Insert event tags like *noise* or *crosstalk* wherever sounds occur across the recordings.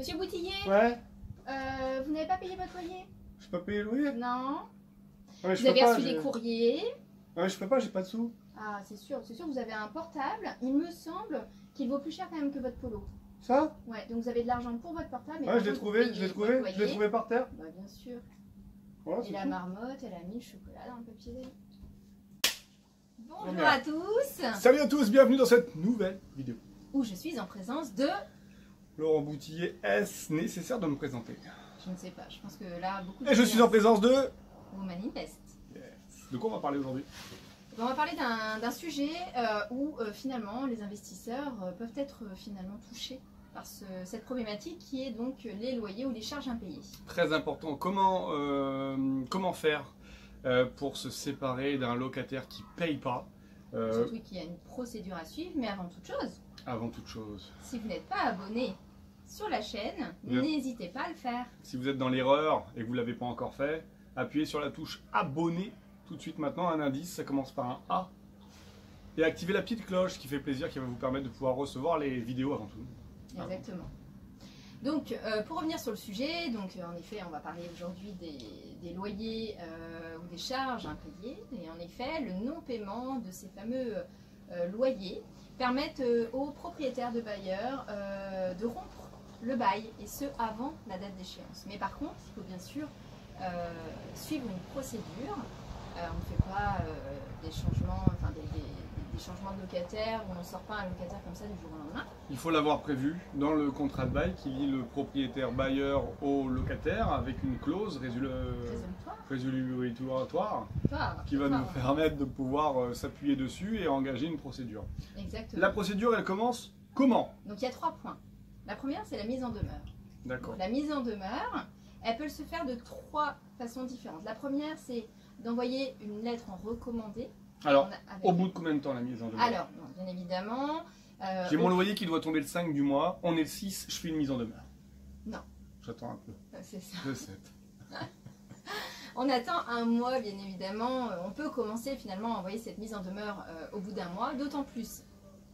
Monsieur Boutillier, Ouais euh, vous n'avez pas payé votre loyer Je peux pas payer le loyer Non. Ouais, je Vous avez reçu des courriers Ouais, je peux pas, j'ai pas de sous. Ah, c'est sûr, c'est sûr, vous avez un portable. Il me semble qu'il vaut plus cher quand même que votre polo. Ça? Ouais, donc vous avez de l'argent pour votre portable. Ouais, je l'ai trouvé, je l'ai trouvé, je l'ai trouvé par terre. Bah, bien sûr. Voilà, Et la marmotte, elle a mis le chocolat dans le papier. Bonjour Bonjour. à tous Salut à tous, bienvenue dans cette nouvelle vidéo. Où je suis en présence de... Laurent Boutillier, est-ce nécessaire de me présenter? Je ne sais pas, je pense que là, beaucoup Et je suis en présence de... Woman Invest. De quoi on va parler aujourd'hui? On va parler d'un sujet euh, où euh, finalement les investisseurs euh, peuvent être finalement touchés par ce- cette problématique qui est donc les loyers ou les charges impayées. Très important, comment, comment faire pour se séparer d'un locataire qui paye pas Surtout qu'il y a une procédure à suivre, mais avant toute chose, avant toute chose. Si vous n'êtes pas abonné sur la chaîne, n'hésitez pas à le faire. Si vous êtes dans l'erreur et que vous ne l'avez pas encore fait, appuyez sur la touche abonner tout de suite maintenant, un indice, ça commence par un A. Et activez la petite cloche qui fait plaisir, qui va vous permettre de pouvoir recevoir les vidéos avant tout. Exactement. Donc, euh, pour revenir sur le sujet, donc euh, en effet, on va parler aujourd'hui des, des loyers euh, ou des charges impayées. Et en effet, le non-paiement de ces fameux loyers permettent aux propriétaires de bailleurs de rompre le bail, et ce avant la date d'échéance. Mais par contre, il faut bien sûr euh, suivre une procédure. Euh, on ne fait pas euh, des changements, enfin des, des- des changements de locataire, ou on ne sort pas un locataire comme ça du jour au lendemain. Il faut l'avoir prévu dans le contrat de bail qui lie le propriétaire bailleur au locataire avec une clause résolu- Résolutoire. résolutoire Toi, qui va nous permettre de pouvoir s'appuyer dessus et engager une procédure. Exactement. La procédure, elle commence comment? Donc il y a trois points. La première, c'est la mise en demeure. D'accord. La mise en demeure, elle peut se faire de trois façons différentes. La première, c'est d'envoyer une lettre en recommandé. Alors, au bout de combien de temps la mise en demeure? Alors, bien évidemment. euh, J'ai mon loyer qui doit tomber le 5 du mois, on est le 6, je fais une mise en demeure. Non. J'attends un peu. euh, C'est ça. Le 7. *laughs* On attend un mois, bien évidemment. Euh, On peut commencer finalement à envoyer cette mise en demeure euh, au bout d'un mois. D'autant plus,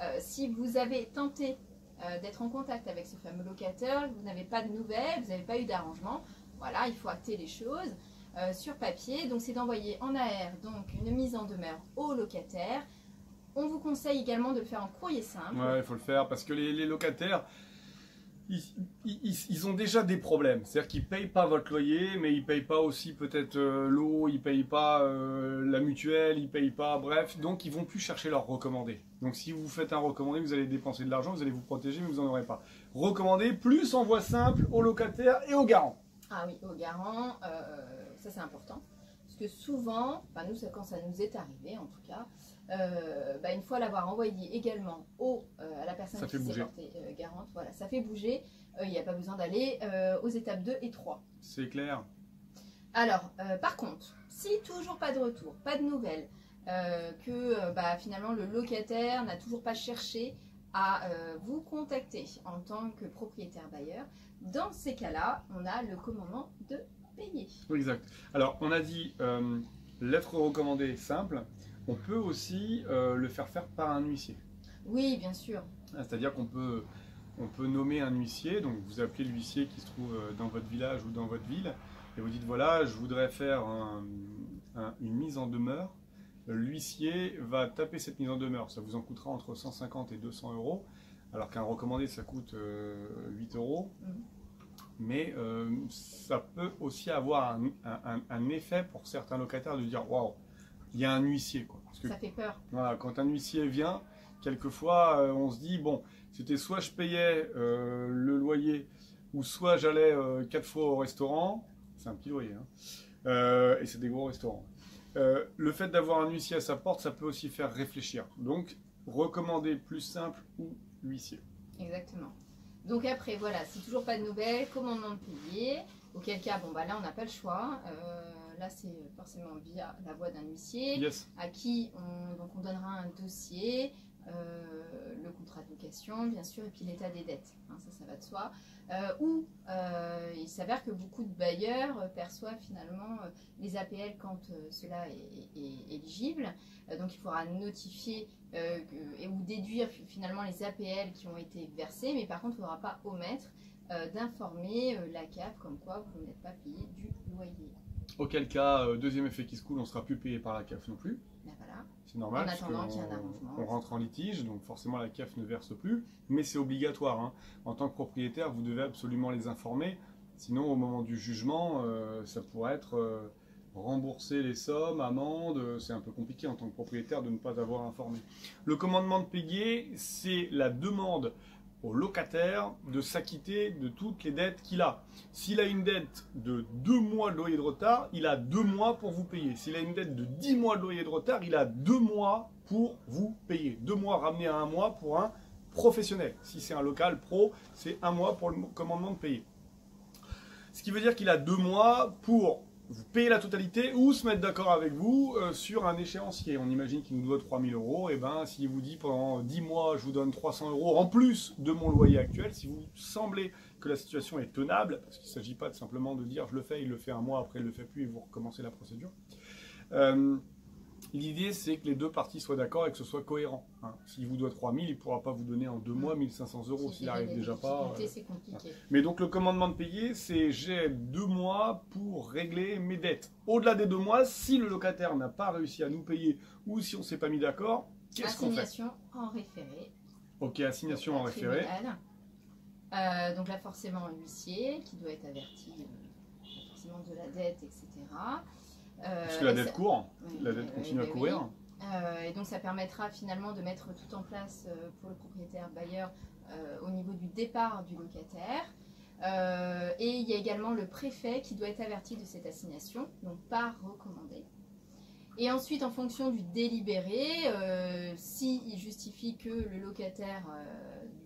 euh, si vous avez tenté euh, d'être en contact avec ce fameux locataire, vous n'avez pas de nouvelles, vous n'avez pas eu d'arrangement, voilà, il faut acter les choses euh, sur papier. Donc c'est d'envoyer en AR donc une mise en demeure au locataire. On vous conseille également de le faire en courrier simple. Ouais, il faut le faire parce que les, les locataires, ils, ont déjà des problèmes. C'est-à-dire qu'ils payent pas votre loyer, mais ils payent pas aussi peut-être euh, l'eau, ils payent pas euh, la mutuelle, ils payent pas, bref. Donc ils vont plus chercher leur recommandé. Donc si vous faites un recommandé, vous allez dépenser de l'argent, vous allez vous protéger, mais vous en aurez pas. Recommandé plus envoi simple aux locataires et aux garants. Ah oui, au garant, euh, ça c'est important. Que souvent, nous, quand ça nous est arrivé en tout cas, euh, bah, une fois l'avoir envoyé également au, euh, à la personne Ça qui s'est portée euh, garante, voilà, ça fait bouger. Il n'y a pas besoin d'aller aux étapes 2 et 3. C'est clair. Alors, par contre, si toujours pas de retour, pas de nouvelles, que bah, finalement le locataire n'a toujours pas cherché à vous contacter en tant que propriétaire bailleur, dans ces cas-là, on a le commandement de payer. Exact. Alors, on a dit euh, lettre recommandée simple. On peut aussi euh, le faire faire par un huissier. Oui, bien sûr. Ah, C'est-à-dire qu'on peut, on peut nommer un huissier, donc vous appelez l'huissier qui se trouve euh, dans votre village ou dans votre ville, et vous dites voilà, je voudrais faire un- un- une mise en demeure. L'huissier va taper cette mise en demeure, ça vous en coûtera entre 150 et 200 euros, alors qu'un recommandé ça coûte euh, 8 euros. Mhm. Mais euh, ça peut aussi avoir un, un- un- un effet pour certains locataires de dire waouh, il y a un huissier. Quoi. Parce que Ça fait peur. voilà, quand un huissier vient, quelquefois euh, on se dit bon, c'était soit je payais euh, le loyer, ou soit j'allais quatre fois au restaurant. C'est un petit loyer, hein. Et c'est des gros restaurants. Le fait d'avoir un huissier à sa porte, ça peut aussi faire réfléchir. Donc, recommander plus simple ou huissier. Exactement. Donc après, voilà, si toujours pas de nouvelles, commandement de payer. Auquel cas, bon bah là, on n'a pas le choix. Euh, là, c'est forcément via la voie d'un huissier. Yes. à qui on, donc on donnera un dossier, euh, le contrat de location, bien sûr, et puis l'état des dettes. Hein, ça, ça va de soi. Euh, ou il s'avère que beaucoup de bailleurs perçoivent finalement les APL quand cela est, est- est éligible. Donc il faudra notifier euh, et ou déduire fi- finalement les APL qui ont été versés, mais par contre, il ne faudra pas omettre euh, d'informer euh, la CAF comme quoi vous n'êtes pas payé du loyer. Auquel cas, deuxième effet qui se coule, on ne sera plus payé par la CAF non plus. Ben voilà. C'est normal. En parce attendant qu'il y ait un arrangement. On rentre en litige, donc forcément la CAF ne verse plus. Mais c'est obligatoire. hein. En tant que propriétaire, vous devez absolument les informer. Sinon, au moment du jugement, ça pourrait être rembourser les sommes, amende. euh, C'est un peu compliqué en tant que propriétaire de ne pas avoir informé. Le commandement de payer, c'est la demande au locataire de s'acquitter de toutes les dettes qu'il a. S'il a une dette de 2 mois de loyer de retard, il a 2 mois pour vous payer. S'il a une dette de 10 mois de loyer de retard, il a 2 mois pour vous payer. 2 mois ramenés à un mois pour un professionnel. Si c'est un local pro, c'est un mois pour le commandement de payer. Ce qui veut dire qu'il a 2 mois pour vous payer la totalité ou se mettre d'accord avec vous euh, sur un échéancier. On imagine qu'il nous doit 3000 euros. Et ben, s'il vous dit pendant 10 mois, je vous donne 300 euros en plus de mon loyer actuel, si vous semblez que la situation est tenable, parce qu'il ne s'agit pas de simplement de dire je le fais, il le fait un mois, après il le fait plus et vous recommencez la procédure. Euh, L'idée, c'est que les deux parties soient d'accord et que ce soit cohérent. hein. S'il vous doit 3000, il ne pourra pas vous donner en deux mois 1500 euros Si s'il il y a arrive des déjà pas. euh, mais donc le commandement de payer, c'est j'ai deux mois pour régler mes dettes. Au-delà des deux mois, si le locataire n'a pas réussi à nous payer ou si on s'est pas mis d'accord, qu'est-ce qu'on fait? Assignation en référé. Ok, assignation en référé. Euh, donc là, forcément, un huissier qui doit être averti euh, forcément de la dette, etc. Euh, Puisque la et dette court, Oui, la dette euh, continue à oui, courir. Euh, et donc ça permettra finalement de mettre tout en place euh, pour le propriétaire bailleur euh, au niveau du départ du locataire. Et il y a également le préfet qui doit être averti de cette assignation, donc pas recommandé. Et ensuite, en fonction du délibéré, s'il justifie que le locataire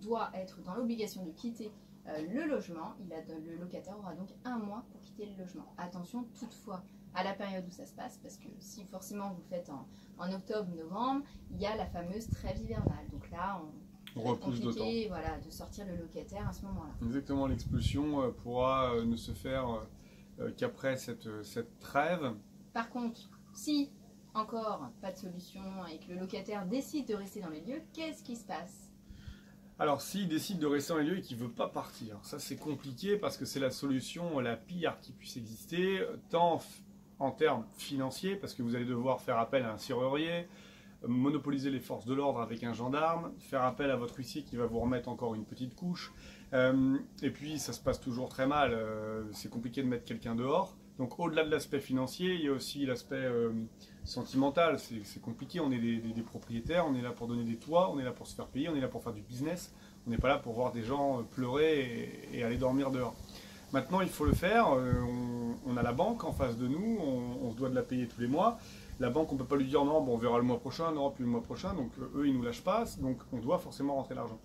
doit être dans l'obligation de quitter le logement, il a, le locataire aura donc un mois pour quitter le logement. Attention toutefois à la période où ça se passe, parce que si forcément vous le faites en, en octobre novembre, il y a la fameuse trêve hivernale. Donc là, on, repousse d'autant. voilà, de sortir le locataire à ce moment-là. Exactement, l'expulsion euh, pourra euh, ne se faire euh, euh, qu'après cette, euh, cette trêve. Par contre, si encore pas de solution et que le locataire décide de rester dans les lieux, qu'est-ce qui se passe? Alors, s'il décide de rester les lieux et qu'il ne veut pas partir, ça c'est compliqué parce que c'est la solution la pire qui puisse exister, tant en termes financiers, parce que vous allez devoir faire appel à un serrurier, monopoliser les forces de l'ordre avec un gendarme, faire appel à votre huissier qui va vous remettre encore une petite couche. Euh, et puis, ça se passe toujours très mal, euh, c'est compliqué de mettre quelqu'un dehors. Donc, au-delà de l'aspect financier, il y a aussi l'aspect euh, sentimental. C'est compliqué, on est des, propriétaires, on est là pour donner des toits, on est là pour se faire payer, on est là pour faire du business. On n'est pas là pour voir des gens euh, pleurer et, aller dormir dehors. Maintenant, il faut le faire. euh, on, a la banque en face de nous, on, se doit de la payer tous les mois. La banque, on ne peut pas lui dire non, bon, on verra le mois prochain, non, puis le mois prochain. Donc, eux, ils nous lâchent pas. Donc, on doit forcément rentrer l'argent.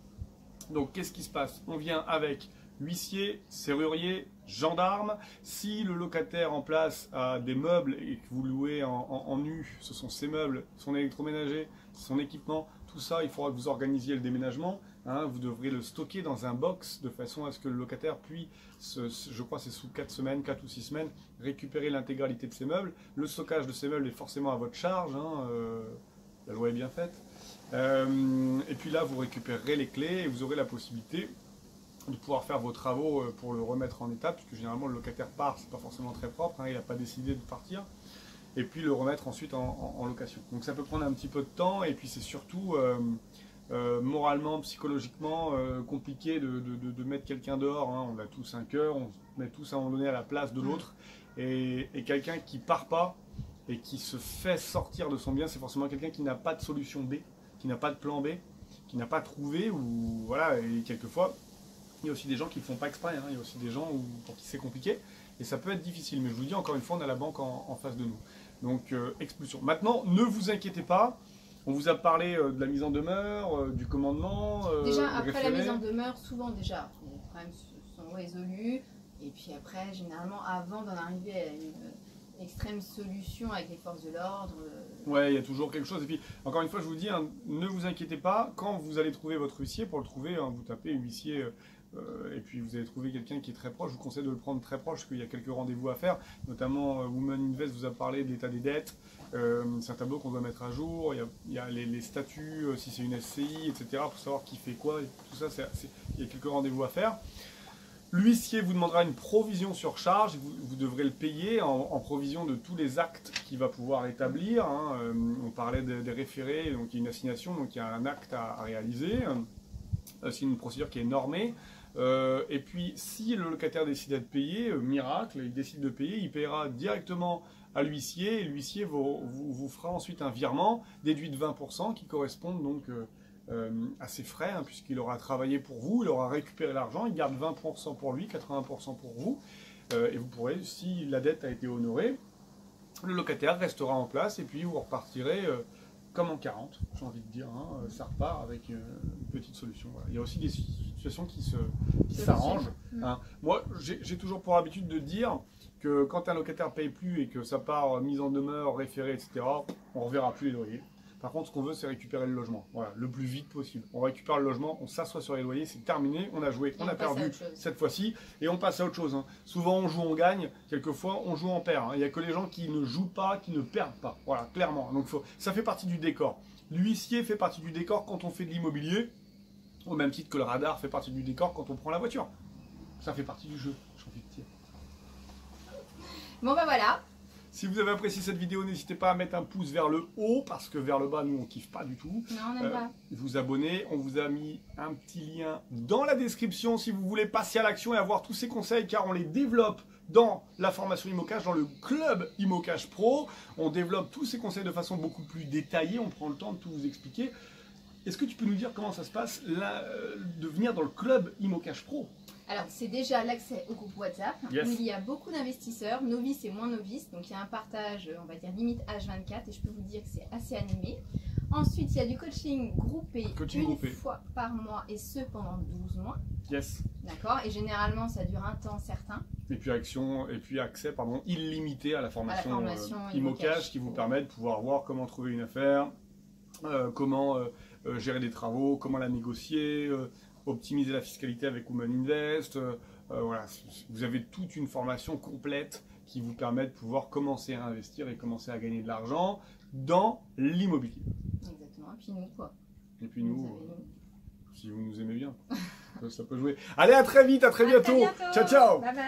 Donc, qu'est-ce qui se passe? On vient avec huissier, serrurier, gendarme. Si le locataire en place a des meubles et que vous louez en, en- nu, ce sont ses meubles, son électroménager, son équipement, tout ça, il faudra que vous organisiez le déménagement. hein. vous devrez le stocker dans un box de façon à ce que le locataire puisse, se- se- je crois c'est sous 4 semaines, 4 ou 6 semaines, récupérer l'intégralité de ses meubles. Le stockage de ces meubles est forcément à votre charge. hein, euh, la loi est bien faite. Euh, et puis là, vous récupérerez les clés et vous aurez la possibilité de pouvoir faire vos travaux euh, pour le remettre en état, puisque généralement le locataire part, c'est pas forcément très propre, hein, il n'a pas décidé de partir, et puis le remettre ensuite en, en- en location. Donc ça peut prendre un petit peu de temps, et puis c'est surtout euh, euh, moralement, psychologiquement euh, compliqué de, de- de- de mettre quelqu'un dehors. hein. On a tous un cœur, on se met tous à un moment donné à la place de l'autre, et, et quelqu'un qui part pas et qui se fait sortir de son bien, c'est forcément quelqu'un qui n'a pas de solution B, qui n'a pas de plan B, qui n'a pas trouvé, ou voilà, et quelquefois il y a aussi des gens qui ne font pas exprès, hein. il y a aussi des gens où- pour qui c'est compliqué, et ça peut être difficile. Mais je vous dis encore une fois, on a la banque en, en face de nous. Donc euh, expulsion. Maintenant, ne vous inquiétez pas, on vous a parlé euh, de la mise en demeure, euh, du commandement. Déjà, après la mise en demeure, souvent déjà, les problèmes sont résolus. Et puis après, généralement, avant d'en arriver à une extrême solution avec les forces de l'ordre, Ouais, il y a toujours quelque chose. Et puis, encore une fois, je vous dis, hein, ne vous inquiétez pas. Quand vous allez trouver votre huissier, pour le trouver, hein, vous tapez huissier, et puis vous allez trouver quelqu'un qui est très proche. Je vous conseille de le prendre très proche, parce qu'il y a quelques rendez-vous à faire. Notamment, euh, Women Invest vous a parlé de l'état des dettes. Euh, c'est un tableau qu'on doit mettre à jour. Il y a, les, statuts, euh, si c'est une SCI, etc., pour savoir qui fait quoi. Tout ça, il y a quelques rendez-vous à faire. L'huissier vous demandera une provision sur charge, vous, devrez le payer en, provision de tous les actes qu'il va pouvoir établir. hein. Euh, on parlait de- des référés, donc il y a une assignation, donc il y a un acte à, réaliser. Euh, C'est une procédure qui est normée. Euh, et puis, si le locataire décide de payer, euh, miracle, il décide de payer, il paiera directement à l'huissier et l'huissier vous, fera ensuite un virement déduit de 20% qui correspondent donc euh, à ses frais, hein, puisqu'il aura travaillé pour vous, il aura récupéré l'argent, il garde 20% pour lui, 80% pour vous, et vous pourrez, si la dette a été honorée, le locataire restera en place et puis vous repartirez comme en 40, j'ai envie de dire, hein, ça repart avec une petite solution. Il y a aussi des situations qui se qui Solution. s'arrangent. Mm. hein. Moi, j'ai toujours pour habitude de dire que quand un locataire paye plus et que ça part euh, mise en demeure, référé, etc., on reverra plus les loyers. Par contre, ce qu'on veut, c'est récupérer le logement. Voilà, le plus vite possible. On récupère le logement, on s'assoit sur les loyers, c'est terminé, on a joué, on, a perdu cette fois-ci, et on passe à autre chose. hein. Souvent, on joue, on gagne. Quelquefois, on joue, on perd. hein. Il n'y a que les gens qui ne jouent pas, qui ne perdent pas. Voilà, clairement. Donc, faut- ça fait partie du décor. L'huissier fait partie du décor quand on fait de l'immobilier, au même titre que le radar fait partie du décor quand on prend la voiture. Ça fait partie du jeu, j'ai envie de dire. Bon bah voilà, Si vous avez apprécié cette vidéo, n'hésitez pas à mettre un pouce vers le haut, parce que vers le bas, nous, on kiffe pas du tout. non on n'aime Euh, pas. vous abonner. On vous a mis un petit lien dans la description si vous voulez passer à l'action et avoir tous ces conseils car on les développe dans la formation ImoCash, dans le club ImoCash Pro. On développe tous ces conseils de façon beaucoup plus détaillée. On prend le temps de tout vous expliquer. Est-ce que tu peux nous dire comment ça se passe là, euh, de venir dans le club ImoCash Pro? Alors, c'est déjà l'accès au groupe WhatsApp Yes. où il y a beaucoup d'investisseurs, novices et moins novices. Donc, il y a un partage, on va dire limite H24 et je peux vous dire que c'est assez animé. Ensuite, il y a du coaching groupé Coaching une groupé. fois par mois et ce pendant 12 mois. Yes. D'accord Et généralement, ça dure un temps certain. Et puis action, et puis accès pardon, illimité à la formation, formation euh, ImoCash. Qui vous permet de pouvoir voir comment trouver une affaire, euh, comment euh, gérer des travaux, comment la négocier, euh, optimiser la fiscalité avec Women Invest. euh, euh, voilà, vous avez toute une formation complète qui vous permet de pouvoir commencer à investir et commencer à gagner de l'argent dans l'immobilier. Exactement. Et puis nous, quoi. Et puis Vous nous, avez euh, si vous nous aimez bien, ça, peut jouer. Allez, à très vite, à très À bientôt. bientôt. Ciao, ciao. Bye bye.